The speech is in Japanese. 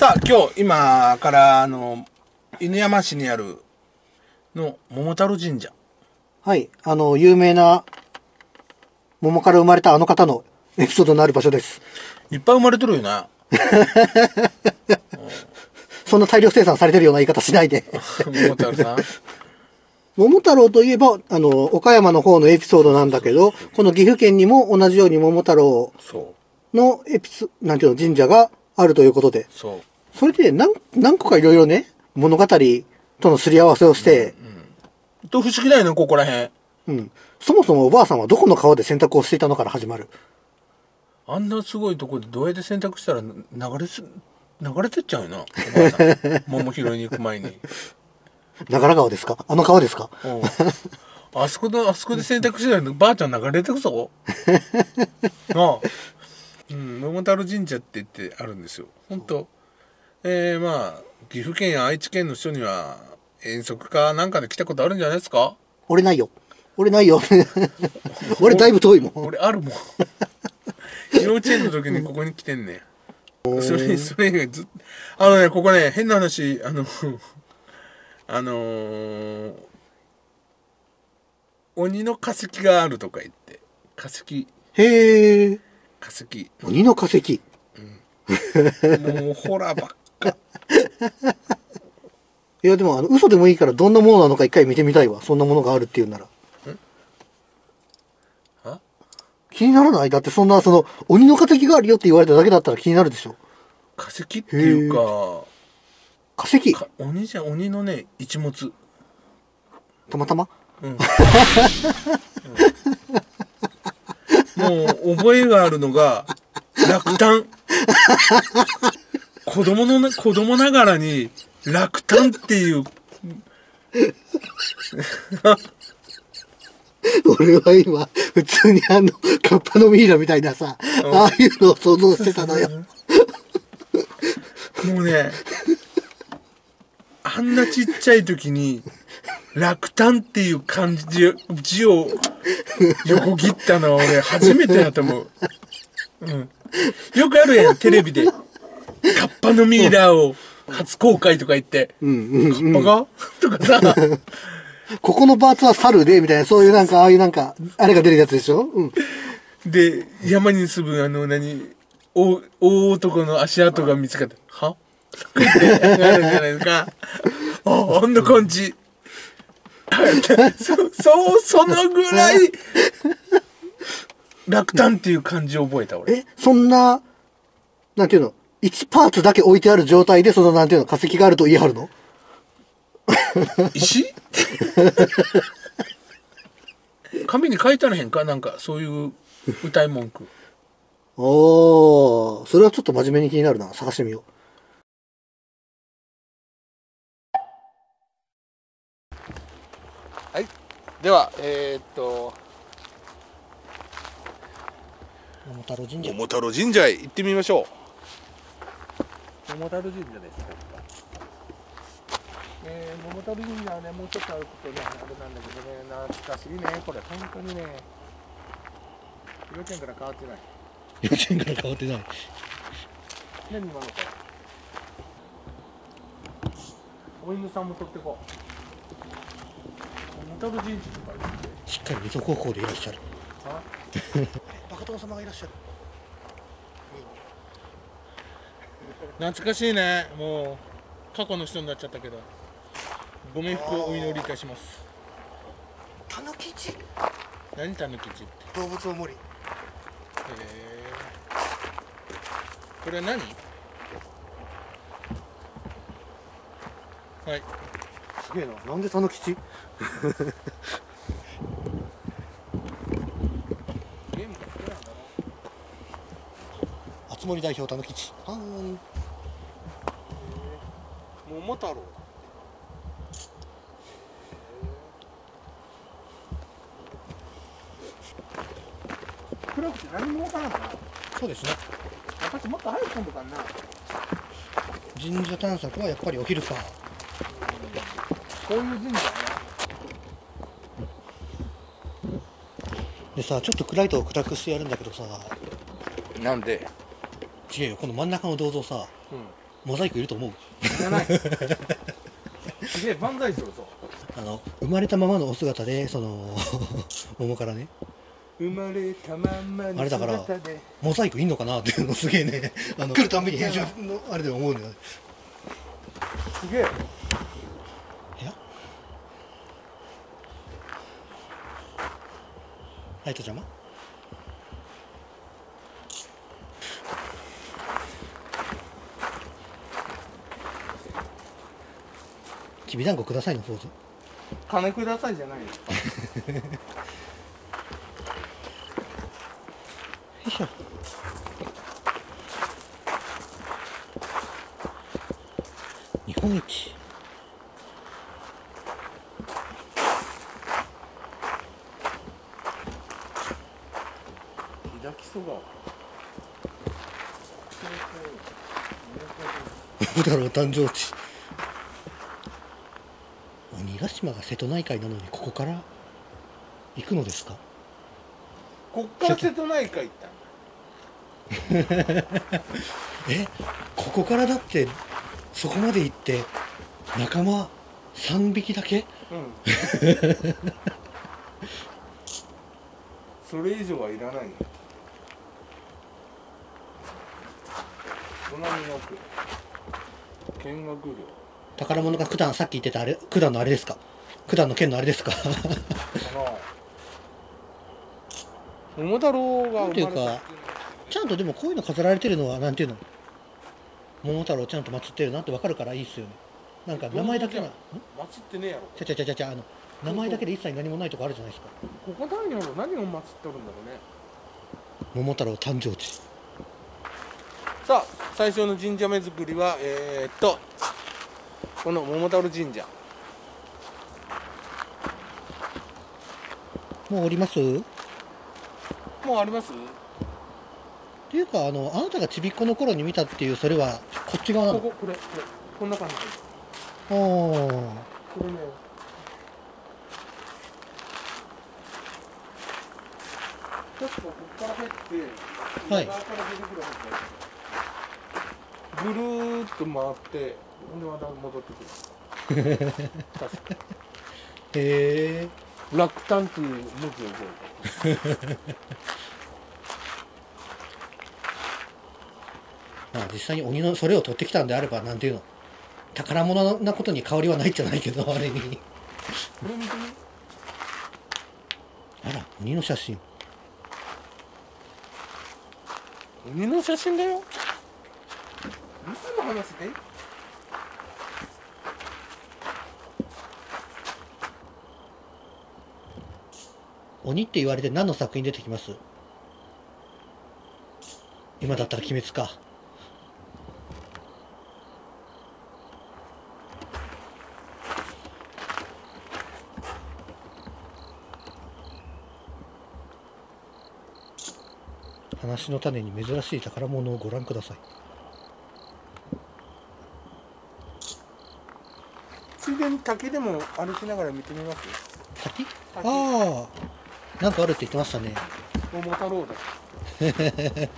さあ、今日、今から、あの、犬山市にある、の、桃太郎神社。はい。あの、有名な、桃から生まれたあの方のエピソードのある場所です。いっぱい生まれてるよな。そんな大量生産されてるような言い方しないで。桃太郎さん。桃太郎といえば、あの、岡山の方のエピソードなんだけど、この岐阜県にも同じように桃太郎。のエピソ、なんていうの、神社があるということで。そう。それで何、何個かいろいろね、物語とのすり合わせをして、と、不思議だよね、ここら辺。うん。そもそもおばあさん。はどこの川で洗濯をしていたのから始まる。あん。なすごいとこでどうやって洗濯したら流れす、流れてっちゃうよな。おばあさん。桃拾いに行く前に。長良川ですかあの川ですかあそこで、あそこで洗濯してたらばあちゃん。流れてくぞ。なあ。うん、桃太郎神社って言ってあるん。ですよ。本当えー、まあ、岐阜県や愛知県の人には遠足かなんかで来たことあるんじゃないですか？俺ないよ。俺ないよ。俺だいぶ遠いもん。俺あるもん。幼稚園の時にここに来てんねん。それ、それ以外ずっあのね、ここね、変な話、あの、あのー鬼の化石があるとか言って、化石、へえ。化石、鬼の化石。もうホラーばっか。いやでもあの嘘でもいいからどんなものなのか一回見てみたいわ。そんなものがあるっていうなら。あ気にならない？だってそんなその鬼の化石があるよって言われただけだったら気になるでしょ。化石っていうか、化石？か鬼じゃ、鬼のね、一物。たまたま？うん。もう覚えがあるのが落胆子供のな子供ながらに落胆っていう。俺は今、普通にあの、カッパのミイラみたいなさ、ああいうのを想像してたのよ。もうねあんなちっちゃい時に落胆っていう漢字字を横切ったのは俺初めてだと思う、うん、よくあるやんテレビでパのミイラを初公開とか言って、うんうんカッパが？とかさ。ここのパーツは猿で、みたいな、そういうなんか、ああいうなんか、あれが出るやつでしょ？うん。で山に住むあの何？大大男の足跡が見つかって「は?」とか言ってあるじゃないですか。ああんな感じ。そそうそのぐらい落胆っていう漢字を覚えた俺。え、そんな、なんていうの、1パーツだけ置いてある状態で、そのなんていうの、化石があると言い張るの？石？紙に書いてあらへんか？なんかそういう歌い文句。おー、それはちょっと真面目に気になるな。探してみよはい。ではえー、っと。う。桃太郎神社。桃太郎神社へ行ってみましょう桃太郎神社ですえー、桃太郎神社はね。もうちょっと歩くとね。あれなんだけどね。懐かしいね。これ本当にね。幼稚園から変わってない幼稚園から変わってない。何今の子お犬さんも取ってこう桃太郎神社とか言ってしっかり溝高校でいらっしゃる。あバカ殿様がいらっしゃる。懐かしいね。もう過去の人になっちゃったけど。ご冥福をお祈りいたします。たぬきち何たぬきちって？動物を森。へえこれは何？はい。すげえな。なんでたぬきち ゲームが好きなんだろあつ森代表たぬきち。はーん。桃太郎暗くて何もわからんなそうですね。私もっと早く飛んでたんな神社探索はやっぱりお昼か。こういう神社ねでさ、ちょっと暗いと暗くしてやるんだけどさ、なんで？違うよ、この真ん中の銅像さ、うん。モザイクいると思う？いらない。すげえ万歳するぞ。あの生まれたままのお姿でその 桃からね。生まれたまんまのあれだから姿で。モザイクいんのかなっていうのすげえね。あの来るたんびに。編集のあれで思うんだよ。ねすげえ。いや。ライト邪魔？きびだんごくださいのポーズよ金くださいじゃないよ。いしょ。日本一。抱きそば。桃太郎誕生地鬼ヶ島が瀬戸内海なのにここから行くのですか？こっから瀬戸内海行ったんだ。え？ここからだってそこまで行って仲間3匹だけ？うん。それ以上はいらないよ。隣の奥。見学料宝物が九段さっき言ってたあれ九段のあれですか？九段の剣のあれですか？桃太郎がなんていうかちゃんとでもこういうの飾られてるのはなんていうの？桃太郎ちゃんと祀ってるなってわかるからいいっすよね。なんか名前だけなどう祀ってねえやろ。ちゃちゃちゃちゃちゃあの名前だけで一切何もないとこあるじゃないですか。ここ何やろ何を祀っとるんだろうね。桃太郎誕生地。さあ最初の神社目作りはえー、っとこの桃太郎神社。もう降ります？っもうあります？ていうかあのあなたがちびっこの頃に見たっていうそれはこっち側なの？こここれこれこんな感じあー。これね。確かここから入ってはい。裏側から出てくるはずだよ。ぐるーっと回ってほんでまた戻ってくる。確 かへえ落胆という文字を覚えまあ実際に鬼のそれを取ってきたんであればなんていうの宝物なことに香りはないじゃないけどあれに。たこれ見てみあら鬼の写真。鬼の写真だよ。嘘の話で？鬼って言われて何の作品出てきます？今だったら鬼滅か。話の種に珍しい宝物をご覧ください。ついでに滝でも歩きながら見てみます？滝？滝。ああなんかあるって言ってましたね。桃太郎だ